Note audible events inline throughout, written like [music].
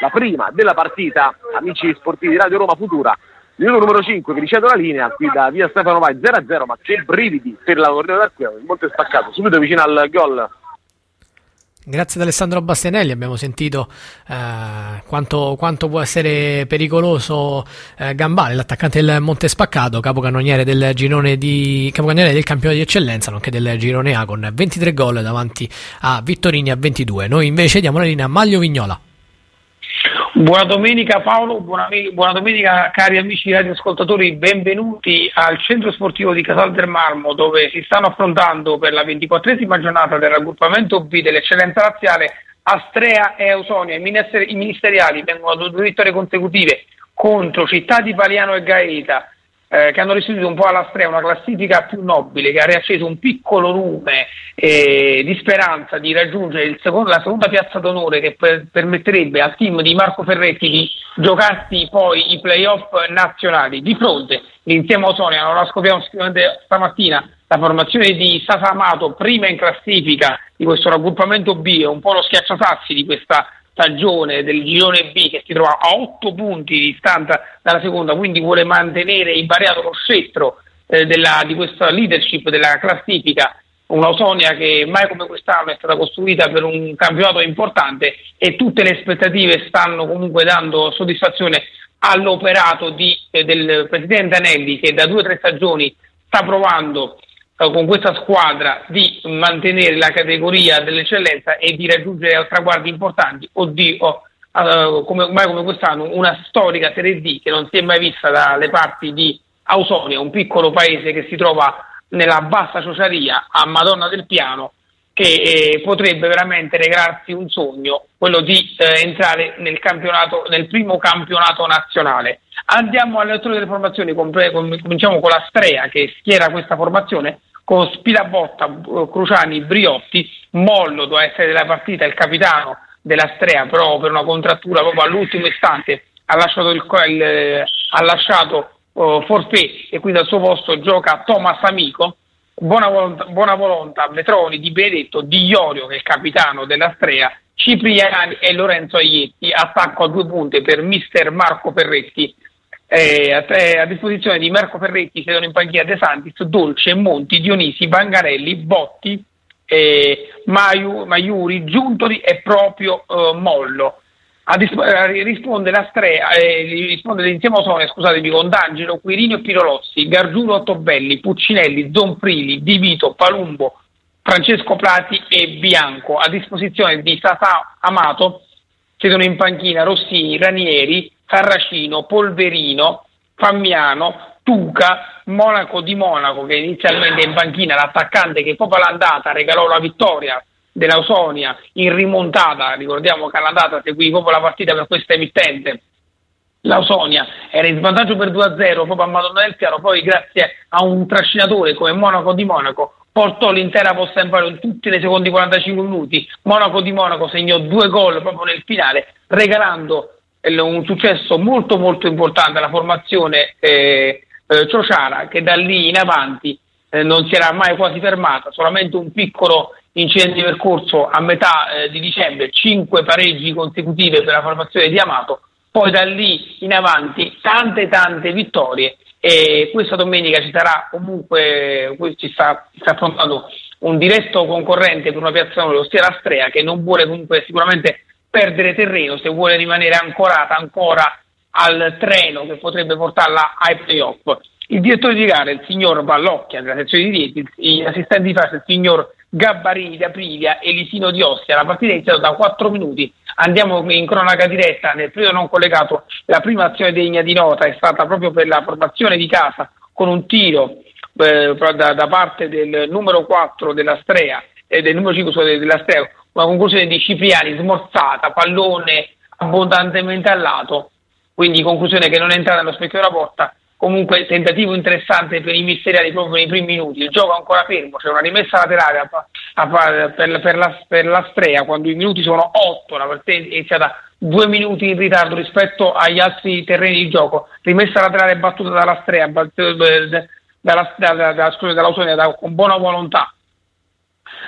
la prima della partita, amici sportivi di Radio Roma Futura. Minuto numero 5 che riceve la linea qui da via Stefano Vai 0-0, ma che brividi per la corrida d'archeo, il molto spaccato, subito vicino al gol Grazie ad Alessandro Bastianelli abbiamo sentito eh, quanto, quanto, può essere pericoloso eh, Gambale, l'attaccante del Monte Spaccato, capocannoniere del girone di, capocannoniere del campione di eccellenza, nonché del girone A con 23 gol davanti a Vittorini a 22. Noi invece diamo la linea a Maglio Vignola. Buona domenica Paolo, buona, buona, domenica cari amici radioascoltatori, benvenuti al centro sportivo di Casal del Marmo dove si stanno affrontando per la 24esima giornata del raggruppamento B dell'eccellenza razziale Astrea e Ausonia. I, ministeri, i ministeriali vengono da due vittorie consecutive contro Città di Paliano e Gaeta eh, che hanno restituito un po' alla Strea una classifica più nobile, che ha riacceso un piccolo lume eh, di speranza di raggiungere secondo, la seconda piazza d'onore che per, permetterebbe al team di Marco Ferretti di giocarsi poi i playoff nazionali. Di fronte l'insieme Osonia, non la scopriamo stamattina, la formazione di Sasa Amato, prima in classifica di questo raggruppamento B, è un po' lo schiacciasassi di questa stagione del girone B che si trova a 8 punti di distanza dalla seconda, quindi vuole mantenere invariato lo scettro eh, della, di questa leadership della classifica, una Osonia che mai come quest'anno è stata costruita per un campionato importante e tutte le aspettative stanno comunque dando soddisfazione all'operato di, eh, del presidente Anelli che da due o tre stagioni sta provando con questa squadra di mantenere la categoria dell'eccellenza e di raggiungere traguardi importanti o uh, come, mai come quest'anno una storica Serie D che non si è mai vista dalle parti di Ausonia, un piccolo paese che si trova nella bassa ciociaria a Madonna del Piano che eh, potrebbe veramente regalarsi un sogno, quello di eh, entrare nel, nel primo campionato nazionale. Andiamo alle letture delle formazioni, cominciamo con la Strea che schiera questa formazione con Spilabotta, eh, Cruciani, Briotti, Mollo doveva essere della partita il capitano della Strea, però per una contrattura proprio all'ultimo istante ha lasciato, il, il, ha lasciato uh, forfè e quindi al suo posto gioca Thomas Amico. Buona volontà, Metroni, Di Benedetto, Di Iorio che è il capitano della Strea, Cipriani e Lorenzo Aglietti, attacco a due punte per mister Marco Perretti eh, a, a, disposizione di Marco Ferretti siedono in panchina De Santis, Dolce, Monti, Dionisi, Bangarelli, Botti, eh, Maiu, Maiuri, Giuntoli e proprio eh, Mollo. A disp- eh, risponde la Strea, eh, risponde l'insieme Osone, scusatemi, con D'Angelo, Quirino Pirolossi, Gargiulo Ottobelli, Puccinelli, Zonfrili, Di Vito, Palumbo, Francesco Prati e Bianco. A disposizione di Sasà Amato siedono in panchina Rossini, Ranieri, Carracino, Polverino, Fammiano, Tuca, Monaco di Monaco che inizialmente in panchina, l'attaccante che proprio all'andata regalò la vittoria dell'Ausonia in rimontata, ricordiamo che all'andata seguì proprio la partita per questa emittente. L'Ausonia era in svantaggio per 2-0 proprio a Madonna del Piano, poi grazie a un trascinatore come Monaco di Monaco portò l'intera posta in pari in tutti i secondi 45 minuti. Monaco di Monaco segnò due gol proprio nel finale, regalando un successo molto molto importante alla formazione eh, eh, Ciociara che da lì in avanti eh, non si era mai quasi fermata, solamente un piccolo incidente di percorso a metà eh, di dicembre, cinque pareggi consecutive per la formazione di Amato, poi da lì in avanti tante tante vittorie e questa domenica ci sarà comunque, ci sta, sta affrontando un diretto concorrente per una piazza ossia la Strea che non vuole comunque sicuramente perdere terreno se vuole rimanere ancorata ancora al treno che potrebbe portarla ai playoff. Il direttore di gara, il signor Ballocchia della sezione di dieti, gli assistenti di fase, il signor Gabbarini di Aprilia e Lisino di Ostia. La partita è iniziata da 4 minuti. Andiamo in cronaca diretta, nel periodo non collegato, la prima azione degna di nota è stata proprio per la formazione di casa con un tiro eh, da, da, parte del numero 4 della Strea e eh, del numero 5 della Strea una conclusione di Cipriani smorzata, pallone abbondantemente al lato, quindi conclusione che non è entrata nello specchio della porta. Comunque tentativo interessante per i misteri proprio nei primi minuti, il gioco ancora fermo, c'è una rimessa laterale a, a, per, per, la, per, la, Strea quando i minuti sono 8, la partita è iniziata due minuti in ritardo rispetto agli altri terreni di gioco, rimessa laterale battuta dalla Strea, dalla, dalla, dalla, dalla, dall'Ausonia con buona volontà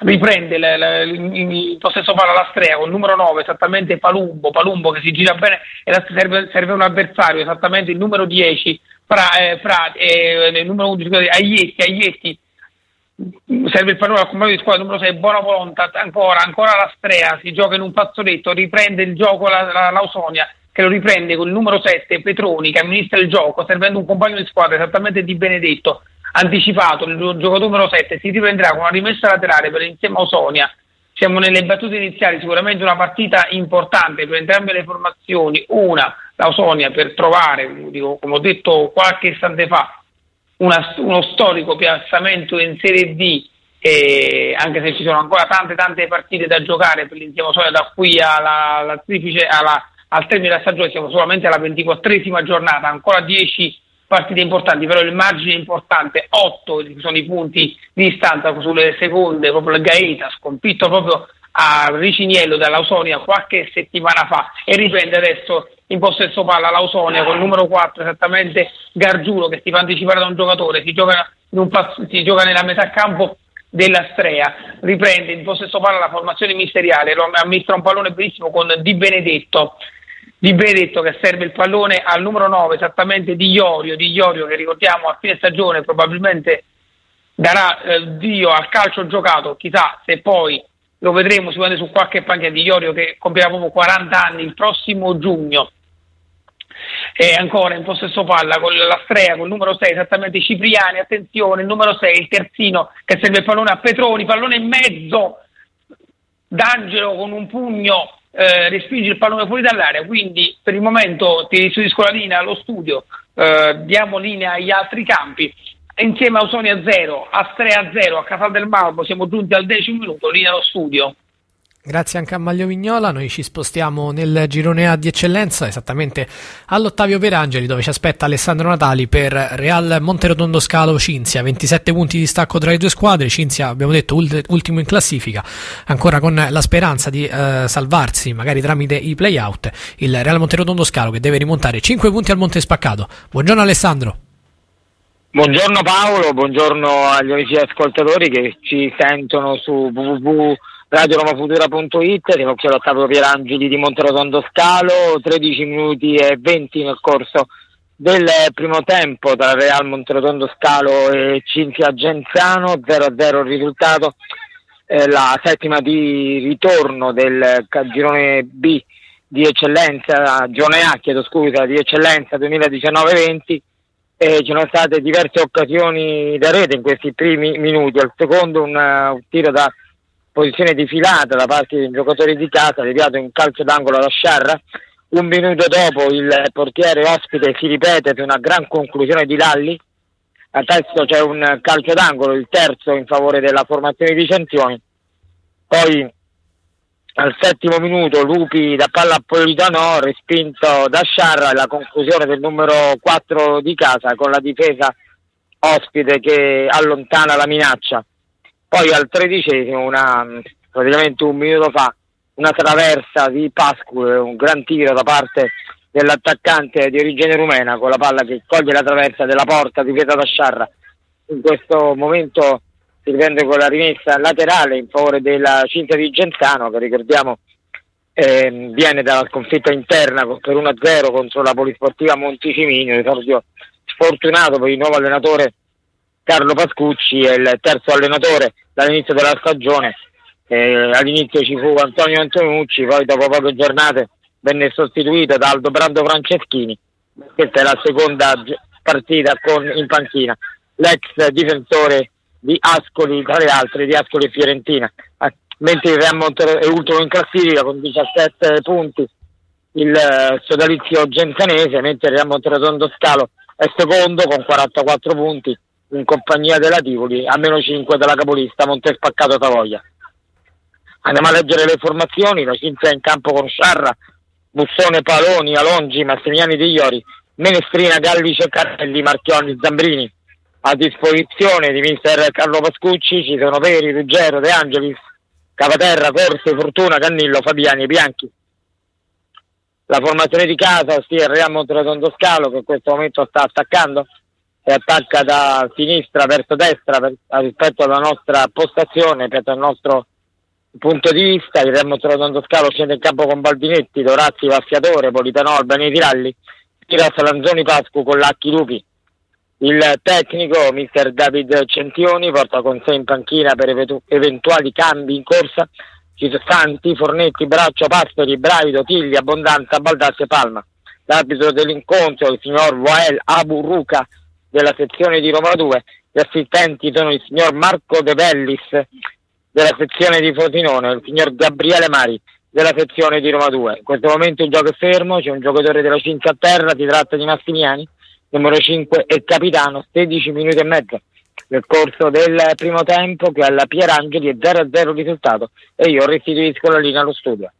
riprende le, le, il possesso palla la Strea con il numero 9 esattamente Palumbo, Palumbo che si gira bene e serve, serve un avversario esattamente il numero 10 fra, eh, fra eh, il numero 11 Aglietti, Aglietti serve il pallone al compagno di squadra numero 6 buona volontà ancora, ancora la Strea si gioca in un fazzoletto riprende il gioco la, la, l'Ausonia che lo riprende con il numero 7 Petroni che amministra il gioco servendo un compagno di squadra esattamente di Benedetto anticipato il giocatore numero 7 si riprenderà con una rimessa laterale per insieme a Ausonia siamo nelle battute iniziali sicuramente una partita importante per entrambe le formazioni. Una l'Ausonia per trovare dico, come ho detto qualche istante fa una, uno storico piazzamento in Serie D, eh, anche se ci sono ancora tante tante partite da giocare per l'insieme solo da qui alla, alla triplice, alla, al termine della stagione siamo solamente alla ventiquattresima giornata, ancora 10 partite importanti, però il margine importante, 8 sono i punti di distanza sulle seconde, proprio il Gaeta, sconfitto proprio a Riciniello dall'Ausonia qualche settimana fa. E riprende adesso in possesso palla l'Ausonia con il numero 4 esattamente Gargiulo che si fa anticipare da un giocatore, si gioca, pass- si gioca nella metà campo della Strea, riprende in possesso palla la formazione ministeriale, lo amministra un pallone benissimo con Di Benedetto, Di Benedetto che serve il pallone al numero 9 esattamente di Iorio, di Iorio che ricordiamo a fine stagione probabilmente darà eh, Dio al calcio giocato, chissà se poi lo vedremo sicuramente su qualche panchina. Di Iorio che compierà proprio 40 anni il prossimo giugno. E ancora in possesso palla con la Strea, con il numero 6, esattamente Cipriani, attenzione, il numero 6, il terzino che serve il pallone a Petroni, pallone in mezzo, D'Angelo con un pugno eh, respinge il pallone fuori dall'area, quindi per il momento ti restituisco la linea allo studio, eh, diamo linea agli altri campi. Insieme a Usonia 0, a Strea 0, a Casal del Malmo siamo giunti al decimo minuto, linea allo studio. Grazie anche a Maglio Vignola, noi ci spostiamo nel girone A di eccellenza, esattamente all'Ottavio Perangeli dove ci aspetta Alessandro Natali per Real Monterotondo Scalo Cinzia, 27 punti di stacco tra le due squadre, Cinzia abbiamo detto ultimo in classifica, ancora con la speranza di eh, salvarsi magari tramite i playout, il Real Monterotondo Scalo che deve rimontare 5 punti al Monte Spaccato. Buongiorno Alessandro. Buongiorno Paolo, buongiorno agli amici ascoltatori che ci sentono su www radioromafutura.it, siamo qui all'ottavo Pierangeli di Monterotondo Scalo, 13 minuti e 20 nel corso del primo tempo tra Real Monterotondo Scalo e Cinzia Genzano, 0-0 il risultato, eh, la settima di ritorno del girone B di eccellenza, girone A chiedo scusa, di eccellenza 2019-20 e ci sono state diverse occasioni da rete in questi primi minuti, al secondo un, un tiro da posizione di filata da parte dei giocatori di casa, deviato in calcio d'angolo da Sciarra. Un minuto dopo il portiere ospite si ripete per una gran conclusione di Lalli. A testo c'è un calcio d'angolo, il terzo in favore della formazione di Centioni. Poi al settimo minuto Lupi da palla a Politano, respinto da Sciarra, la conclusione del numero 4 di casa con la difesa ospite che allontana la minaccia. Poi al tredicesimo, una, praticamente un minuto fa, una traversa di Pascu, un gran tiro da parte dell'attaccante di origine rumena con la palla che coglie la traversa della porta di Pietro Sciarra. In questo momento si riprende con la rimessa laterale in favore della Cinzia di Genzano che ricordiamo eh, viene dalla sconfitta interna per 1-0 contro la Polisportiva Monticimino, esordio sfortunato per il nuovo allenatore Carlo Pascucci è il terzo allenatore dall'inizio della stagione. Eh, all'inizio ci fu Antonio Antonucci, poi dopo poche giornate venne sostituito da Aldo Brando Franceschini. Questa è la seconda partita con, in panchina. L'ex difensore di Ascoli, tra le altre, di Ascoli e Fiorentina. Eh, mentre il Real Montero è ultimo in classifica con 17 punti il eh, sodalizio gentanese, mentre il Real Monterotondo Scalo è secondo con 44 punti in compagnia della Tivoli, a meno 5 della capolista Montespaccato Tavoglia. Andiamo a leggere le formazioni, la Cinzia in campo con Sciarra, Bussone, Paloni, Alongi, Massimiliani Di Iori, Menestrina, Gallice, Carelli, Marchioni, Zambrini. A disposizione di mister Carlo Pascucci ci sono Peri, Ruggero, De Angelis, Cavaterra, Corse, Fortuna, Cannillo, Fabiani e Bianchi. La formazione di casa, ossia il Real Monterotondo Scalo che in questo momento sta attaccando e attacca da sinistra verso destra per, rispetto alla nostra postazione, rispetto al nostro punto di vista, il Remo Rotondo Scalo scende in campo con Baldinetti, Dorazzi, Vaschiatore, Politano, Albani Tiralli, tira Salanzoni Pascu con Lacchi Lupi. Il tecnico, mister David Centioni, porta con sé in panchina per eventuali cambi in corsa ci sono Santi, Fornetti, Braccio, Pasperi, Bravido, Tigli, Abbondanza, Baldassi e Palma. L'arbitro dell'incontro, il signor Wael Aburuca, della sezione di Roma 2. Gli assistenti sono il signor Marco De Bellis della sezione di Frosinone, il signor Gabriele Mari della sezione di Roma 2. In questo momento il gioco è fermo, c'è un giocatore della 5 a terra, si tratta di Massimiani, numero 5 e capitano, 16 minuti e mezzo nel corso del primo tempo che alla Pierangeli è 0-0 risultato e io restituisco la linea allo studio.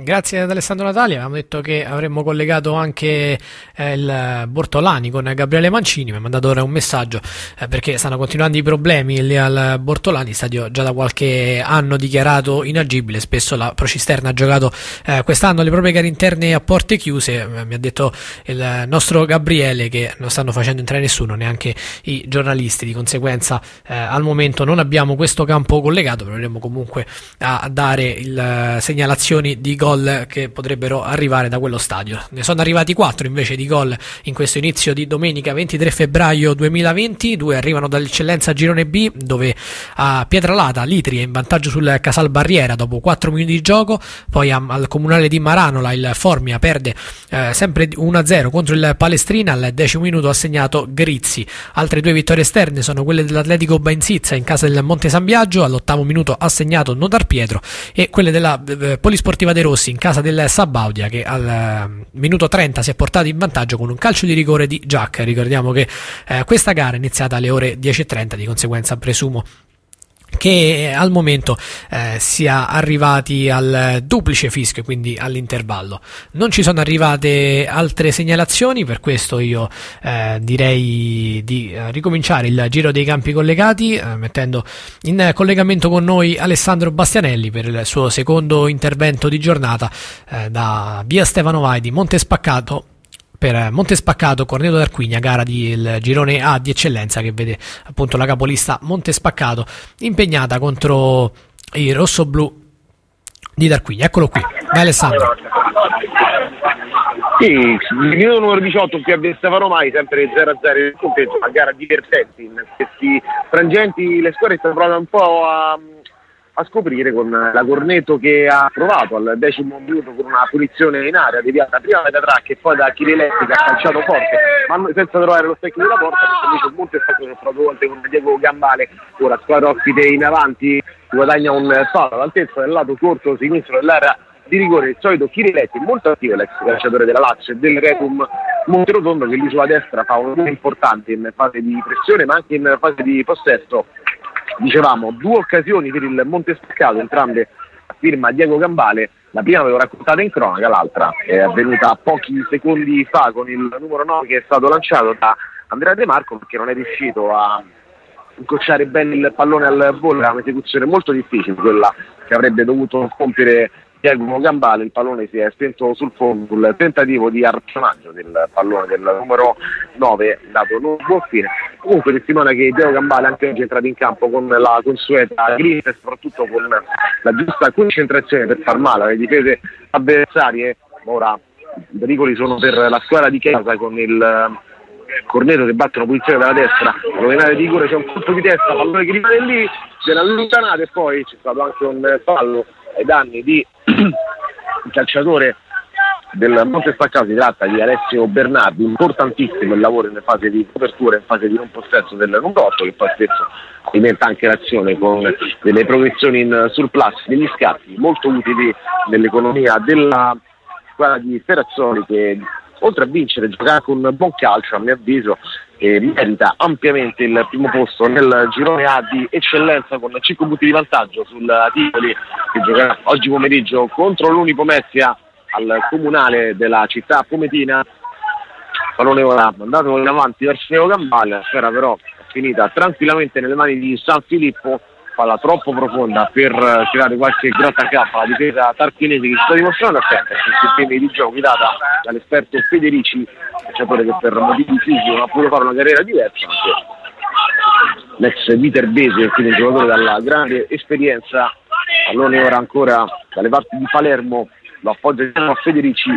Grazie ad Alessandro Natali, avevamo detto che avremmo collegato anche eh, il Bortolani con Gabriele Mancini, mi ha mandato ora un messaggio eh, perché stanno continuando i problemi lì al Bortolani, stadio già da qualche anno dichiarato inagibile, spesso la Procisterna ha giocato eh, quest'anno le proprie gare interne a porte chiuse, eh, mi ha detto il nostro Gabriele che non stanno facendo entrare nessuno, neanche i giornalisti, di conseguenza eh, al momento non abbiamo questo campo collegato, proveremo comunque a dare il, eh, segnalazioni di gol gol che potrebbero arrivare da quello stadio. Ne sono arrivati 4 invece di gol in questo inizio di domenica 23 febbraio 2020, due arrivano dall'eccellenza Girone B dove a Pietralata Litri è in vantaggio sul Casal Barriera dopo 4 minuti di gioco, poi al comunale di Maranola il Formia perde eh, sempre 1-0 contro il Palestrina, al decimo minuto ha segnato Grizzi. Altre due vittorie esterne sono quelle dell'Atletico Bainzizza in casa del Monte San Biagio, all'ottavo minuto ha segnato Nodar Pietro e quelle della eh, Polisportiva De Rossi Rossi in casa del Sabaudia che al eh, minuto 30 si è portato in vantaggio con un calcio di rigore di Jack. Ricordiamo che eh, questa gara è iniziata alle ore 10.30, di conseguenza presumo che al momento eh, sia arrivati al duplice fischio, quindi all'intervallo. Non ci sono arrivate altre segnalazioni, per questo io eh, direi di eh, ricominciare il giro dei campi collegati, eh, mettendo in collegamento con noi Alessandro Bastianelli per il suo secondo intervento di giornata eh, da via Stefano Vai di Monte Spaccato per Montespaccato, Corneto d'Arquigna, gara del girone A di eccellenza che vede appunto la capolista Montespaccato impegnata contro i rossoblù di D'Arquigna. Eccolo qui, vai Alessandro. Sì, il minuto numero 18 qui a Via Stefano Mai, sempre 0-0 il punteggio, una gara divertente in questi frangenti, le squadre stanno provando un po' a a scoprire con la Corneto che ha provato al decimo minuto con una punizione in area deviata prima da Track e poi da Chiriletti che ha calciato forte ma senza trovare lo specchio della porta perché invece il Monte è stato trovato volte con Diego Gambale. Ora squadra ospite in avanti guadagna un fallo all'altezza del lato corto sinistro dell'area di rigore il solito Chiriletti molto attivo l'ex calciatore della Lazio e del Retum Monterotondo che lì sulla destra fa un ruolo importante in fase di pressione ma anche in fase di possesso dicevamo due occasioni per il Monte Spaccato, entrambe a firma Diego Gambale, la prima avevo raccontata in cronaca, l'altra è avvenuta pochi secondi fa con il numero 9 che è stato lanciato da Andrea De Marco perché non è riuscito a incrociare bene il pallone al volo, era un'esecuzione molto difficile quella che avrebbe dovuto compiere Diego Gambale, il pallone si è spento sul fondo sul tentativo di arpionaggio del pallone del numero 9 dato non buon fine. Comunque testimonia che Diego Gambale anche oggi è entrato in campo con la consueta grinta e soprattutto con la giusta concentrazione per far male alle difese avversarie. Ora i pericoli sono per la squadra di casa con il Corneto che battono posizione dalla destra, rovinare di rigore, c'è un colpo di testa, pallone che rimane lì, viene allontanato e poi c'è stato anche un fallo ai danni di [clears throat] calciatore del Monte Spaccato si tratta di Alessio Bernardi, importantissimo il lavoro in fase di copertura, in fase di non possesso del 8 che poi spesso alimenta anche l'azione con delle progressioni in surplus, degli scatti molto utili nell'economia della squadra di Ferrazzoli che oltre a vincere anche un buon calcio a mio avviso e merita ampiamente il primo posto nel girone A di eccellenza con 5 punti di vantaggio sul Tivoli che giocherà oggi pomeriggio contro l'Unico Messia al comunale della città pometina. Pallone ora mandato in avanti verso Neo Gambale la sfera però finita tranquillamente nelle mani di San Filippo palla troppo profonda per tirare qualche grattacapo alla difesa tarchinese che si sta dimostrando. Attenta sul sistema di gioco guidata dall'esperto Federici calciatore che per motivi fisici non ha potuto fare una carriera diversa l'ex viterbese quindi un giocatore dalla grande esperienza pallone ora ancora dalle parti di Palermo lo appoggia a Federici